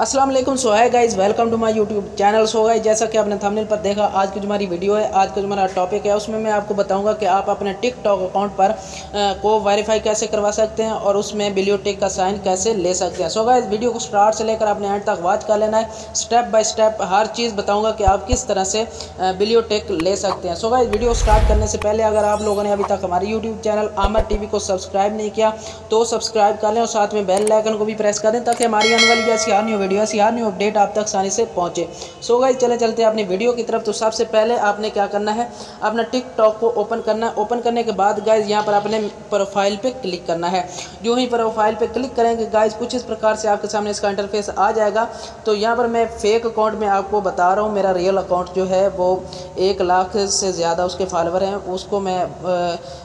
वालेकुम सो है guys welcome to my YouTube channel so guys जैसा कि आपने थंबनेल पर देखा आज की जो हमारी वीडियो है आज का जो हमारा टॉपिक है उसमें मैं आपको बताऊँगा कि आप अपने टिकटॉक अकाउंट पर आ, को वेरीफाई कैसे करवा सकते हैं और उसमें बिलियो टिक का साइन कैसे ले सकते हैं। सो गाइज़ वीडियो को स्टार्ट से लेकर आपने एंड तक वॉच कर लेना है। स्टेप बाय स्टेप हर चीज़ बताऊँगा कि आप किस तरह से बिलियो टिक ले सकते हैं। सो गाइज़ वीडियो स्टार्ट करने से पहले अगर आप लोगों ने अभी तक हमारे यूट्यूब चैनल आमर टी को सब्सक्राइब नहीं किया तो सब्सक्राइब कर लें और साथ में बेल लाइकन को भी प्रेस कर दें ताकि हमारी आने वाली जैसी हर न्यू वीडियो ऐसी हर न्यू अपडेट आप तक आसानी से पहुँचे। सो गाइज़ चले चलते अपनी वीडियो की तरफ़। तो सबसे पहले आपने क्या करना है? अपना टिकटॉक को ओपन करना है। ओपन करने के बाद गाइज़ यहाँ पर अपने प्रोफ़ाइल पे क्लिक करना है। जो ही प्रोफ़ाइल पे क्लिक करेंगे गाइज़ कुछ इस प्रकार से आपके सामने इसका इंटरफेस आ जाएगा। तो यहाँ पर मैं फेक अकाउंट में आपको बता रहा हूँ। मेरा रियल अकाउंट जो है, वो एक लाख से ज़्यादा उसके फॉलोवर हैं। उसको मैं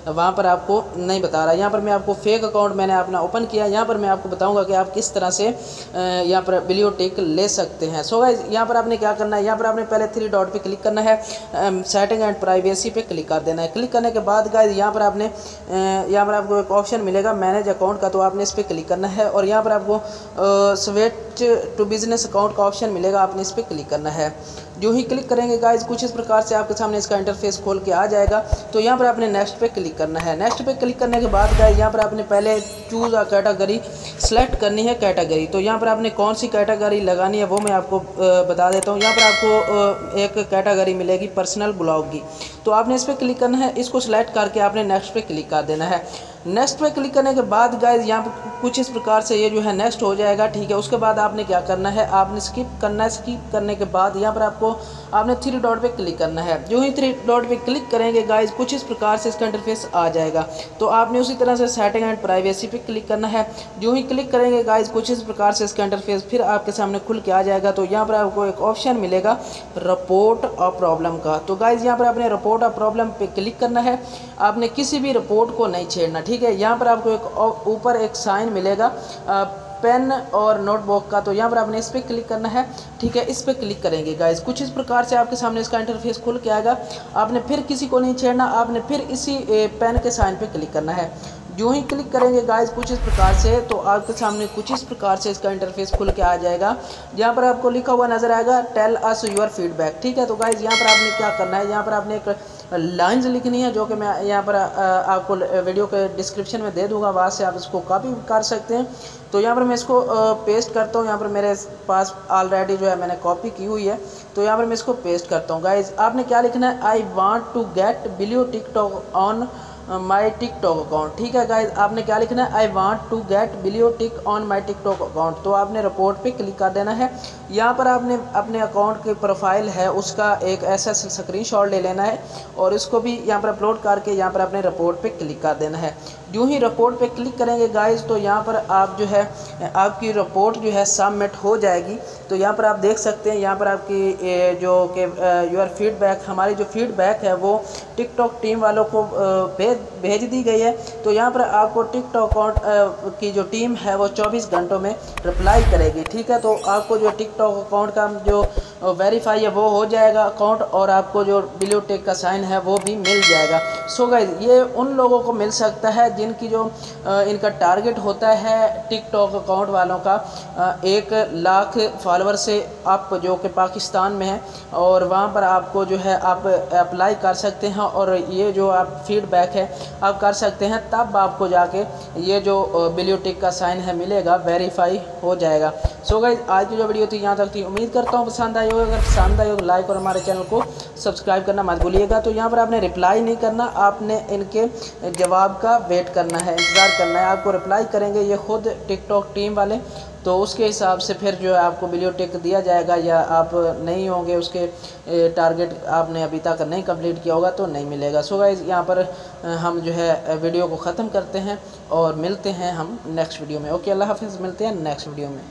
वहाँ पर आपको नहीं बता रहा। यहाँ पर मैं आपको फेक अकाउंट मैंने अपना ओपन किया। यहाँ पर मैं आपको बताऊँगा कि आप किस तरह से यहाँ पर बिलियो टिक ले सकते हैं। सो गाइज़ यहाँ पर आपने क्या करना है? यहाँ पर आपने पहले थ्री डॉट पे क्लिक करना है। सेटिंग एंड प्राइवेसी पे क्लिक कर देना है। क्लिक करने के बाद गाइज़ यहाँ पर आपने यहाँ पर आपको एक ऑप्शन मिलेगा मैनेज अकाउंट का तो आपने इस पर क्लिक करना है और यहाँ पर आपको स्वेट टू बिज़नेस अकाउंट का ऑप्शन मिलेगा, आपने इस पर क्लिक करना है। जो ही क्लिक करेंगे गाइज़ कुछ इस प्रकार से आपके सामने इसका इंटरफेस खोल के आ जाएगा। तो यहाँ पर आपने नेक्स्ट पे क्लिक करना है। नेक्स्ट पे क्लिक करने के बाद गाइज़ यहाँ पर आपने पहले चूज़ आ कैटेगरी सेलेक्ट करनी है कैटेगरी तो यहाँ पर आपने कौन सी कैटेगरी लगानी है, वो मैं आपको बता देता हूँ। यहाँ पर आपको एक कैटेगरी मिलेगी पर्सनल ब्लॉग की। तो आपने इस पर क्लिक करना है। इसको सेलेक्ट करके आपने नेक्स्ट पे क्लिक कर देना है। नेक्स्ट पे क्लिक करने के बाद गाइज़ यहाँ पर कुछ इस प्रकार से ये जो है नेक्स्ट हो जाएगा, ठीक है। उसके बाद आपने क्या करना है? आपने स्किप करना है। स्किप करने के बाद यहाँ पर आपको, आपने थ्री डॉट पे क्लिक करना है। जो ही थ्री डॉट पे क्लिक करेंगे गाइज़ कुछ इस प्रकार से इसका इंटरफेस आ जाएगा। तो आपने उसी तरह से सेटिंग एंड प्राइवेसी पे क्लिक करना है। जो ही क्लिक करेंगे गाइज़ कुछ इस प्रकार से इसका इंटरफेस फिर आपके सामने खुल के आ जाएगा। तो यहाँ पर आपको एक ऑप्शन मिलेगा रिपोर्ट और प्रॉब्लम का। तो गाइज़ यहाँ पर आपने रिपोर्ट और प्रॉब्लम पे क्लिक करना है। आपने किसी भी रिपोर्ट को नहीं छेड़ना, ठीक है। यहाँ पर आपको एक, ऊपर एक साइन मिलेगा। पेन और नोटबुक का तो यहाँ पर आपने इस पर क्लिक करना है। ठीक है, इस पर क्लिक करेंगे गाइज़ कुछ इस प्रकार से आपके सामने इसका इंटरफेस खुल के आएगा। आपने फिर किसी को नहीं छेड़ना, आपने फिर इसी पेन के साइन पे क्लिक करना है। जो ही क्लिक करेंगे गाइज़ कुछ इस प्रकार से तो आपके सामने कुछ इस प्रकार से इसका इंटरफेस खुल के आ जाएगा। यहाँ पर आपको लिखा हुआ नज़र आएगा टेल अस योर फीडबैक ठीक है तो गाइज़ यहाँ पर आपने क्या करना है? यहाँ पर आपने एक लाइंस लिखनी है, जो कि मैं यहाँ पर आपको वीडियो के डिस्क्रिप्शन में दे दूँगा, वहाँ से आप इसको कॉपी कर सकते हैं। तो यहाँ पर मैं इसको पेस्ट करता हूँ, यहाँ पर मेरे पास ऑलरेडी जो है मैंने कॉपी की हुई है। तो यहाँ पर मैं इसको पेस्ट करता हूँ। गाइज़ आपने क्या लिखना है? I want to get blue TikTok on my TikTok account ठीक है गाइज़ आपने क्या लिखना है? I want to get blue tick on my TikTok account तो आपने रिपोर्ट पे क्लिक कर देना है। यहाँ पर आपने अपने अकाउंट की प्रोफ़ाइल है, उसका एक ऐसा स्क्रीनशॉट ले लेना है और इसको भी यहाँ पर अपलोड करके यहाँ पर अपने रिपोर्ट पे क्लिक कर देना है। यूँ ही रिपोर्ट पे क्लिक करेंगे गाइज़ तो यहाँ पर आप जो है, आपकी रिपोर्ट जो है सबमिट हो जाएगी। तो यहाँ पर आप देख सकते हैं, यहाँ पर आपकी जो कि योर फीडबैक हमारी जो फीडबैक है, वो टिकटॉक टीम वालों को भेज भेज दी गई है। तो यहाँ पर आपको टिकटॉक अकाउंट की जो टीम है वो 24 घंटों में रिप्लाई करेगी, ठीक है? तो आपको जो टिकटॉक अकाउंट का जो वेरीफाई है वो हो जाएगा अकाउंट और आपको जो ब्लू टेक का साइन है वो भी मिल जाएगा। सो so गाइज़ ये उन लोगों को मिल सकता है जिनकी जो इनका टारगेट होता है टिकटॉक अकाउंट वालों का एक लाख फॉलोअर से आप जो कि पाकिस्तान में है और वहाँ पर आपको जो है आप अप्लाई कर सकते हैं और ये जो आप फीडबैक है, आप कर सकते हैं, तब आपको जाके ये जो ब्लू टिक का साइन है मिलेगा वेरीफाई हो जाएगा। सो गाइज़ आज की जो वीडियो थी, यहाँ तक थी। उम्मीद करता हूँ पसंद आई हो अगर पसंद आई हो लाइक और हमारे चैनल को सब्सक्राइब करना मत भूलिएगा। तो यहाँ पर आपने रिप्लाई नहीं करना, आपने इनके जवाब का वेट करना है, इंतज़ार करना है। आपको रिप्लाई करेंगे ये खुद टिकटॉक टीम वाले। तो उसके हिसाब से फिर जो है आपको वीडियो टिक दिया जाएगा, या आप नहीं होंगे उसके टारगेट आपने अभी तक नहीं कंप्लीट किया होगा तो नहीं मिलेगा। सो गाइज़ यहाँ पर हम जो है वीडियो को ख़त्म करते हैं, और मिलते हैं हम नेक्स्ट वीडियो में। ओके अल्लाह हाफिज़, मिलते हैं नेक्स्ट वीडियो में।